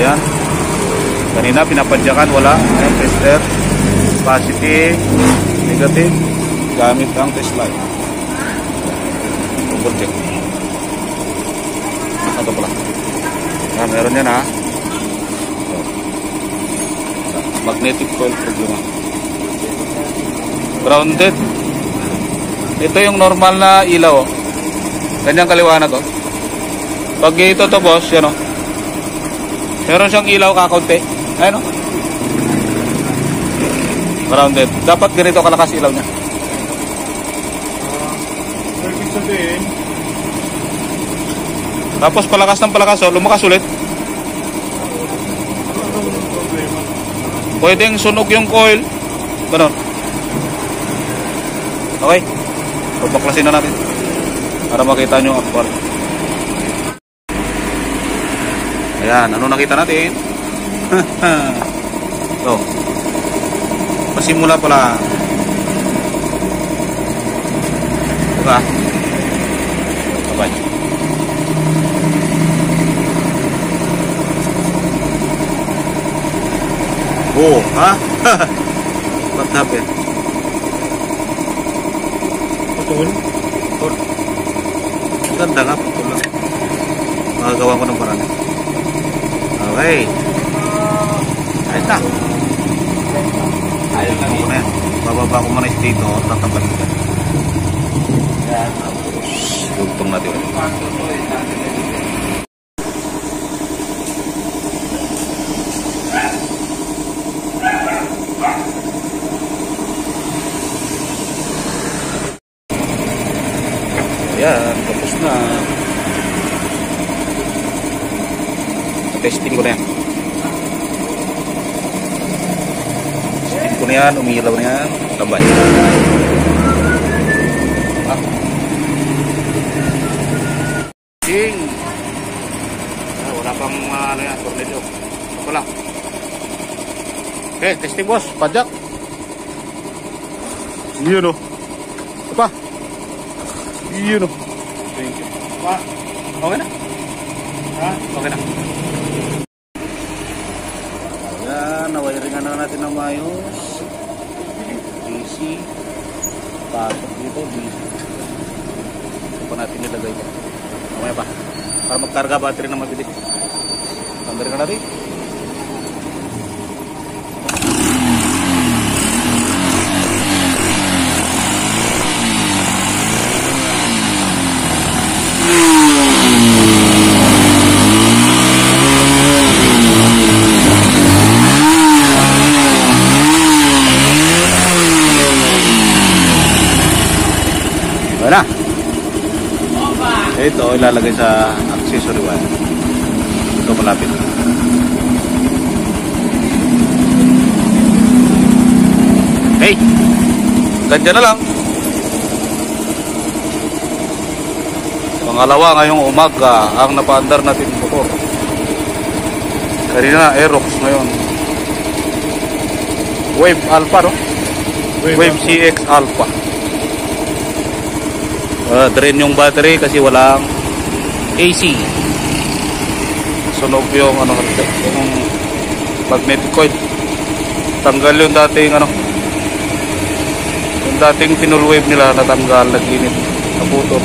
ayan. Kanina pinapadyakan, wala. Ayan, tester. Positive, negative. Gamit ang test light. Double check. Ito pala. Ah, meron yan ha. Magnetic coil problema. Grounded. Ito yung normal na ilaw. oh. Ganyang kaliwanag oh. Pag ito to boss, yan oh. Meron siyang ilaw kakaunti. Ayun oh. Grounded. Dapat ganito kalakas ilaw niya. Sabihin, Tapos palakas ng palakas oh, lumakas ulit. Pwedeng sunog yung coil. Ganon. Okay. Pabaklasin na natin. Para makita nyo ang actual. Ayan. Ano nakita natin? Ito. Pasimula pala. Diba? Bye. Oh, ha? What happened? Putol? Putol. Ganda nga, putol lang. Magagawa ko. Okay. Ayos na. Ayos na muna yan. Bababa ko muna dito. Tatapat ko yan. Tapos, dugtong natin. ulit. Ayan, tapos na. Testing ko na yan. Testing ko na yan, umilaw na yan. Tabay. Ah. Testing. Ah, wala pang uh, ano yan, tornado. Ito pala. Okay, testing boss, pajak. Yun o. Ito pa. Yun o. Thank you. Pa, okay na. Ha? Okay na. Nawiringan na natin ng mayos. DC. Pasok dito, DC. Ito pa natin nilagay. Mamaya pa. Para magkarga battery na mabilis. Tandari ka natin. Wala. Ito, ilalagay sa accessory wire. Ito malapit. Hey! Ganyan na lang. Pangalawa ngayong umaga ang napaandar natin motor. Kanina Aerox ngayon. Wave Alpha no? Wave CX Alpha. Uh, drain yung battery kasi walang AC. Sunog yung ano yung magnetic coil. Tanggal yung dating ano yung dating pinul nila natanggal, nag-init, naputol.